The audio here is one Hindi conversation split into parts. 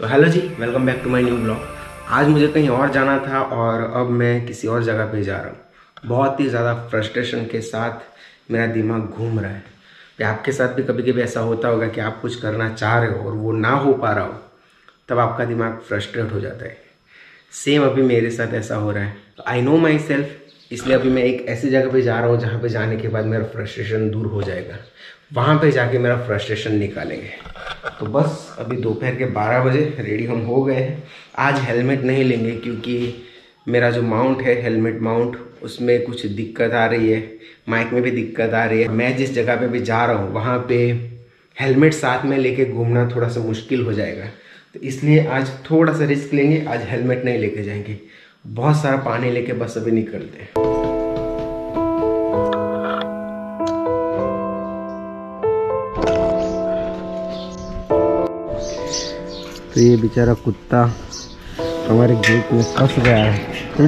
तो hello ji welcome back to my new blog आज मुझे कहीं और जाना था और अब मैं किसी और जगह पे जा रहा हूँ। बहुत ही ज़्यादा फ्रस्ट्रेशन के साथ मेरा दिमाग घूम रहा है। या आपके साथ भी कभी कभी ऐसा होता होगा कि आप कुछ करना चाह रहे हो और वो ना हो पा रहा हो, तब आपका दिमाग फ्रस्ट्रेट हो जाता है। सेम अभी मेरे साथ ऐसा हो रहा है। तो आई नो माई सेल्फ इसलिए अभी मैं एक ऐसी जगह पे जा रहा हूँ जहाँ पे जाने के बाद मेरा फ्रस्ट्रेशन दूर हो जाएगा। वहाँ पे जाके मेरा फ्रस्ट्रेशन निकालेंगे। तो बस अभी दोपहर के 12 बजे रेडी हम हो गए हैं। आज हेलमेट नहीं लेंगे क्योंकि मेरा जो माउंट है, हेलमेट माउंट, उसमें कुछ दिक्कत आ रही है। माइक में भी दिक्कत आ रही है। मैं जिस जगह पे भी जा रहा हूँ, वहाँ पे हेलमेट साथ में लेके घूमना थोड़ा सा मुश्किल हो जाएगा। तो इसलिए आज थोड़ा सा रिस्क लेंगे, आज हेलमेट नहीं लेके जाएँगे। बहुत सारा पानी लेके बस अभी निकलते हैं। तो ये बेचारा कुत्ता हमारे गेट में फंस गया है। तो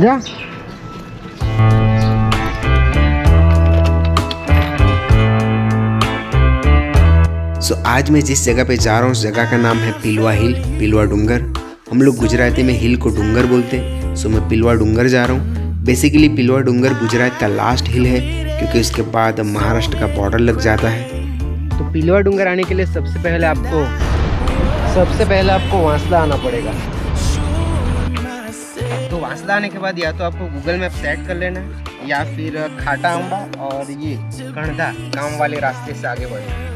सो so, आज मैं जिस जगह पे जा रहा हूँ उस जगह का नाम है पिलवा हिल पिलवा डूंगर। हम लोग गुजराती में हिल को डूंगर बोलते हैं। सो मैं पिलवा डूंगर जा रहा हूँ। बेसिकली पिलवा डूंगर गुजरात का लास्ट हिल है क्योंकि उसके बाद महाराष्ट्र का बॉर्डर लग जाता है। तो पिलवा डूंगर आने के लिए सबसे पहले आपको सबसे पहले आपको वांसदा आना पड़ेगा। तो वांसदा आने के बाद या तो आपको गूगल मैप सेट कर लेना है, या फिर खाटा अम्बा और ये कणधा गाँव वाले रास्ते से आगे बढ़ना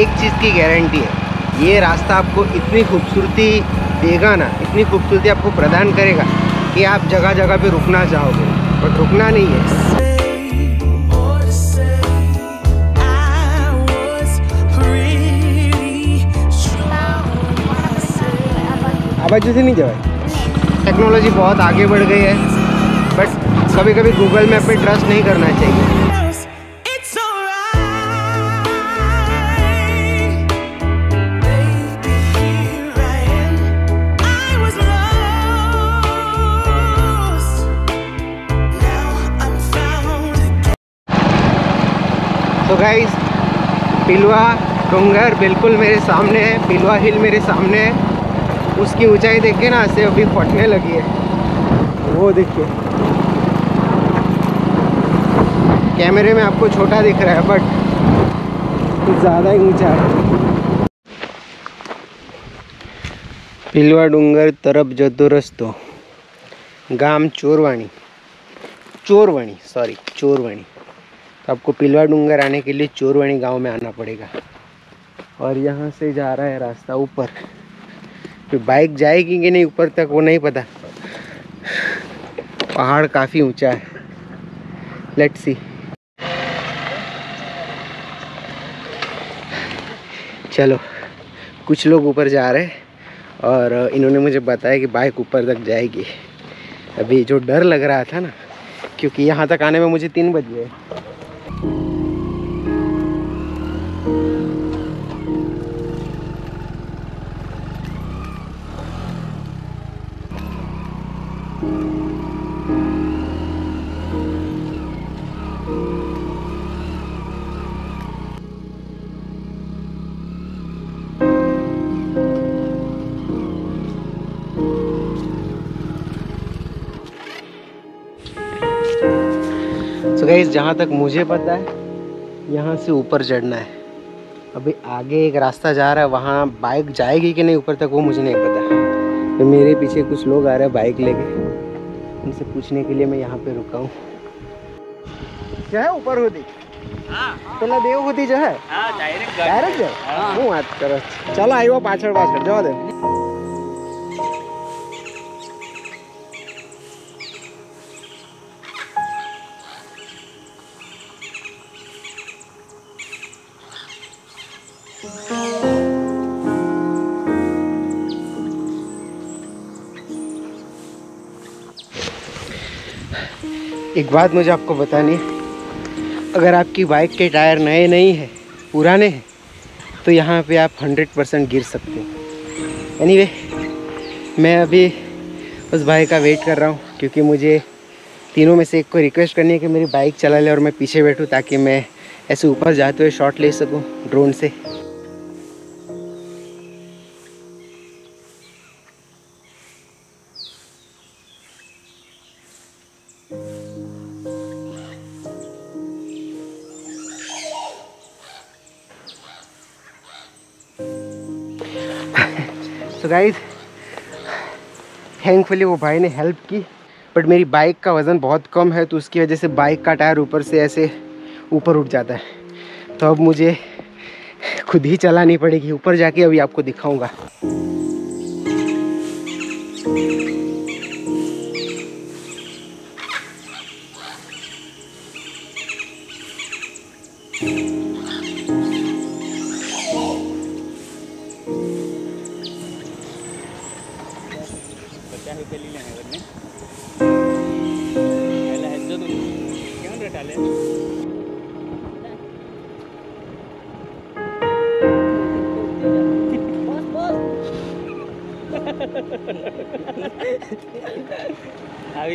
एक चीज़ की गारंटी है, ये रास्ता आपको इतनी खूबसूरती देगा ना, इतनी खूबसूरती आपको प्रदान करेगा कि आप जगह जगह पे रुकना चाहोगे बट रुकना नहीं है। आवाज़ जैसे नहीं जाए टेक्नोलॉजी बहुत आगे बढ़ गई है बट कभी कभी गूगल मैप पे ट्रस्ट नहीं करना चाहिए। पिलवा डोंगर बिल्कुल मेरे सामने है पिलवा हिल मेरे सामने है। उसकी ऊंचाई देख के ना ऐसे अभी फटने लगी है। वो देखिए। कैमरे में आपको छोटा दिख रहा है, बट कुछ ज़्यादा ही ऊँचा है। पिलवा डूंगर तरफ़ जतो रस्तो गाम चोरवाणी चोरवाणी सॉरी चोरवाणी तो आपको पिलवा डूंगर आने के लिए चोरवाणी गाँव में आना पड़ेगा। और यहाँ से जा रहा है रास्ता ऊपर। फिर बाइक जाएगी कि नहीं, ऊपर तक वो नहीं पता। पहाड़ काफ़ी ऊँचा है। लेट्स सी चलो, कुछ लोग ऊपर जा रहे हैं और इन्होंने मुझे बताया कि बाइक ऊपर तक जाएगी। अभी जो डर लग रहा था ना, क्योंकि यहाँ तक आने में मुझे तीन बज गए। गई जहाँ तक मुझे पता है, यहाँ से ऊपर चढ़ना है। अभी आगे एक रास्ता जा रहा है, वहाँ बाइक जाएगी कि नहीं, ऊपर तक वो मुझे नहीं पता। तो मेरे पीछे कुछ लोग आ रहे हैं बाइक लेके। उनसे पूछने के लिए मैं यहाँ पे रुका हूँ क्या है ऊपर होती પેલા દેવ હોતી જશે ડાયરેક્ટ જાય હું વાત કરો ચાલો આવ્યો પાછળ પાછળ જવા દે एक बात मुझे आपको बतानी है। अगर आपकी बाइक के टायर नए नहीं है, पुराने हैं तो यहाँ पे आप हंड्रेड परसेंट गिर सकते हैं। एनीवे मैं अभी उस भाई का वेट कर रहा हूँ, क्योंकि मुझे तीनों में से एक को रिक्वेस्ट करनी है कि मेरी बाइक चला ले और मैं पीछे बैठूँ ताकि मैं ऐसे ऊपर जाते हुए शॉट ले सकूँ ड्रोन से। तो गाइज़ थैंकफुली वो भाई ने हेल्प की बट मेरी बाइक का वज़न बहुत कम है तो उसकी वजह से बाइक का टायर ऊपर से ऐसे ऊपर उठ जाता है। तो अब मुझे खुद ही चलानी पड़ेगी, ऊपर जाके अभी आपको दिखाऊँगा।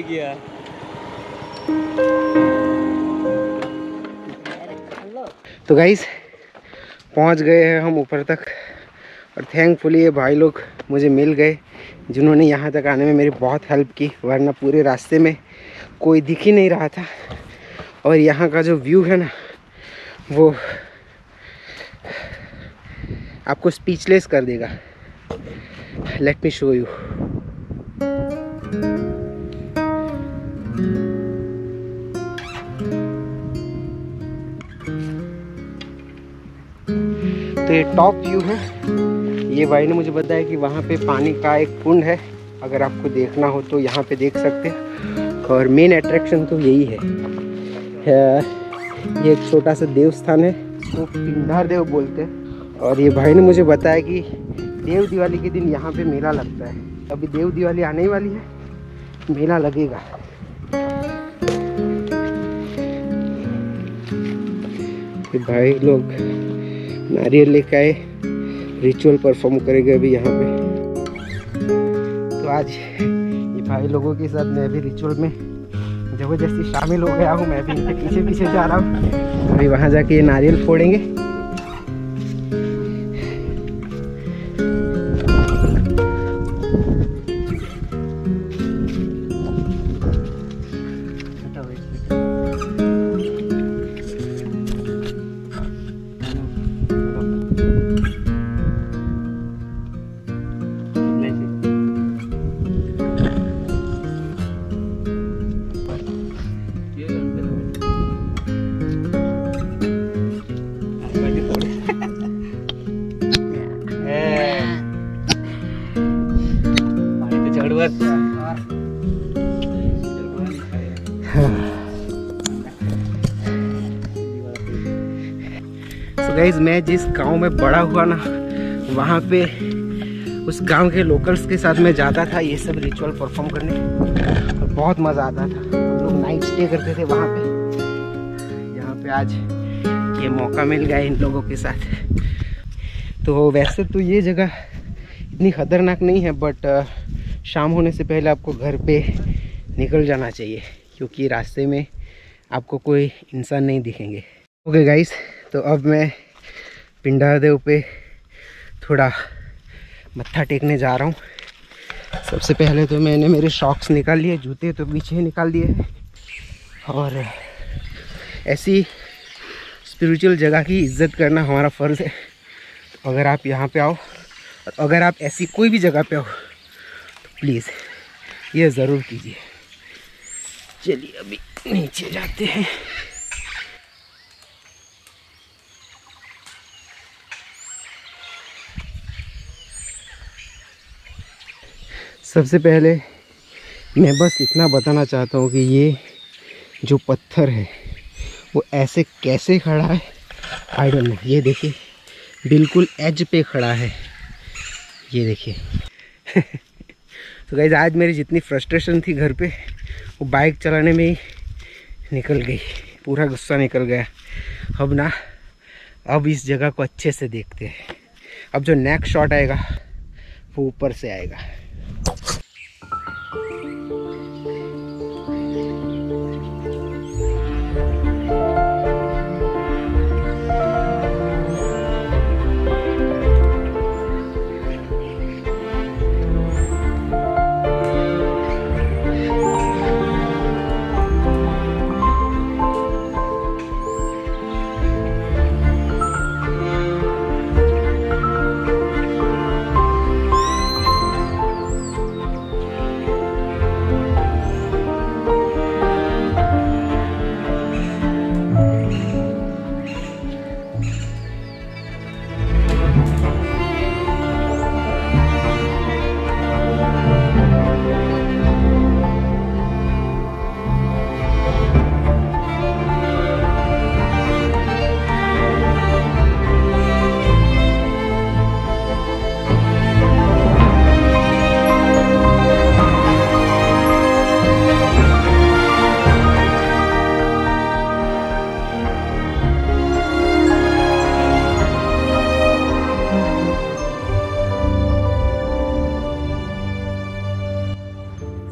किया। तो गाइस पहुँच गए हैं हम ऊपर तक और थैंकफुली ये भाई लोग मुझे मिल गए, जिन्होंने यहाँ तक आने में मेरी बहुत हेल्प की, वरना पूरे रास्ते में कोई दिख ही नहीं रहा था। और यहाँ का जो व्यू है ना, वो आपको स्पीचलेस कर देगा। लेट मी शो यू ये टॉप व्यू है। ये भाई ने मुझे बताया कि वहाँ पे पानी का एक कुंड है। अगर आपको देखना हो तो यहाँ पे देख सकते हैं। और मेन अट्रैक्शन तो यही है। ये एक छोटा सा देव स्थान है इसको पिंडार देव बोलते हैं। और ये भाई ने मुझे बताया कि देव दिवाली के दिन यहाँ पे मेला लगता है। अभी देव दिवाली आने वाली है। मेला लगेगा। भाई लोग नारियल लेके आए रिचुअल परफॉर्म करेंगे अभी यहाँ पे। तो आज ये भाई लोगों के साथ मैं भी रिचुअल में ज़बरदस्ती शामिल हो गया हूँ, मैं भी इनके पीछे पीछे जा रहा हूँ। अभी वहाँ जाके ये नारियल फोड़ेंगे। गाइज़ मैं जिस गाँव में बड़ा हुआ ना, वहाँ पे उस गाँव के लोकल्स के साथ मैं जाता था, ये सब रिचुअल परफॉर्म करने। और बहुत मज़ा आता था। हम लोग नाइट स्टे करते थे वहाँ पे। यहाँ पे आज ये मौका मिल गया इन लोगों के साथ। तो वैसे तो ये जगह इतनी ख़तरनाक नहीं है बट शाम होने से पहले आपको घर पे निकल जाना चाहिए, क्योंकि रास्ते में आपको कोई इंसान नहीं दिखेंगे। ओके okay गाइस तो अब मैं पिंडा देव पे थोड़ा मत्था टेकने जा रहा हूँ। सबसे पहले तो मैंने मेरे शॉक्स निकाल लिए, जूते तो पीछे निकाल दिए। और ऐसी स्पिरिचुअल जगह की इज़्ज़त करना हमारा फ़र्ज़ है। अगर आप यहाँ पे आओ और अगर आप ऐसी कोई भी जगह पे आओ तो प्लीज़ ये ज़रूर कीजिए। चलिए अभी नीचे जाते हैं। सबसे पहले मैं बस इतना बताना चाहता हूँ कि ये जो पत्थर है, वो ऐसे कैसे खड़ा है? आई डोंट नो ये देखिए, बिल्कुल एज पे खड़ा है। ये देखिए। तो गाइज़ आज मेरी जितनी फ्रस्ट्रेशन थी घर पे, वो बाइक चलाने में ही निकल गई। पूरा गुस्सा निकल गया। अब ना, अब इस जगह को अच्छे से देखते हैं। अब जो नेक्स्ट शॉट आएगा, वो ऊपर से आएगा।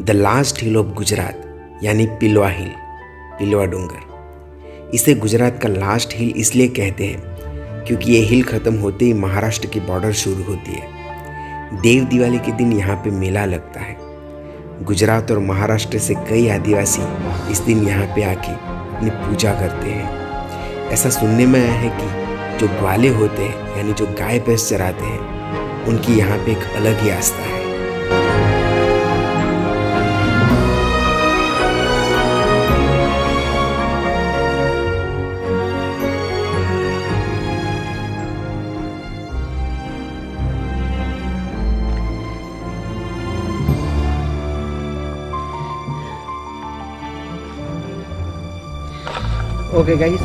The last hill of Gujarat, यानी पिलवा हिल, पिलवा डूंगर। इसे गुजरात का लास्ट हिल इसलिए कहते हैं, क्योंकि ये हिल ख़त्म होते ही महाराष्ट्र की बॉर्डर शुरू होती है। देव दिवाली के दिन यहाँ पे मेला लगता है। गुजरात और महाराष्ट्र से कई आदिवासी इस दिन यहाँ पे आके अपनी पूजा करते हैं। ऐसा सुनने में आया है कि जो ग्वाले होते हैं, यानी जो गाय भैंस चराते हैं, उनकी यहाँ पे एक अलग ही आस्था है। ओके गाइस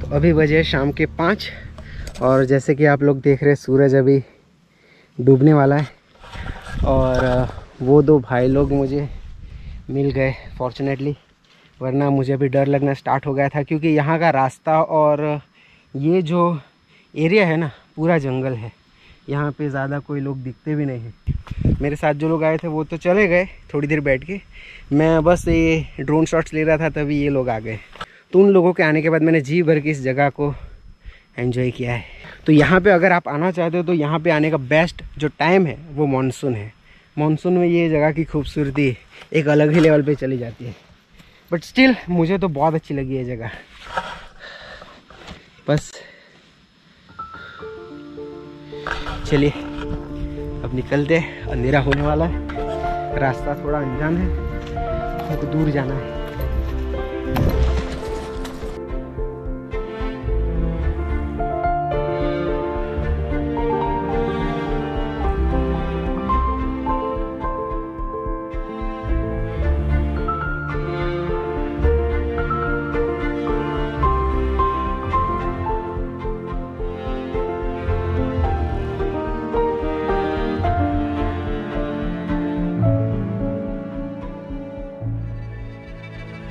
तो अभी बजे शाम के पाँच और जैसे कि आप लोग देख रहे सूरज अभी डूबने वाला है और वो दो भाई लोग मुझे मिल गए फॉर्चुनेटली वरना मुझे अभी डर लगना स्टार्ट हो गया था क्योंकि यहाँ का रास्ता और ये जो एरिया है ना, पूरा जंगल है। यहाँ पे ज़्यादा कोई लोग दिखते भी नहीं हैं। मेरे साथ जो लोग आए थे, वो तो चले गए थोड़ी देर बैठ के। मैं बस ये ड्रोन शॉट्स ले रहा था, तभी ये लोग आ गए। तो उन लोगों के आने के बाद मैंने जी भर की इस जगह को एंजॉय किया है। तो यहाँ पे अगर आप आना चाहते हो तो यहाँ पे आने का बेस्ट जो टाइम है, वो मानसून है। मानसून में ये जगह की खूबसूरती एक अलग ही लेवल पे चली जाती है। बट स्टिल मुझे तो बहुत अच्छी लगी ये जगह। बस। चलिए, अब निकलते अंधेरा होने वाला है। रास्ता थोड़ा अनजान है। हमको दूर जाना है।